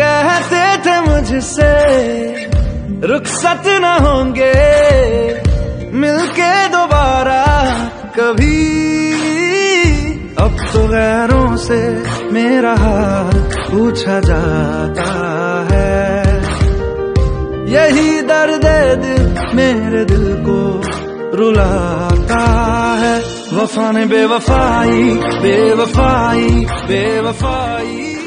कहते थे मुझसे, रुखसत न होंगे। मिलके दोबारा कभी। अब तो गैरों से मेरा हाल पूछा जाता है। यही दर्द दिल, मेरे दिल को रुलाता है। वफा ने बेवफाई बेवफाई बेवफाई।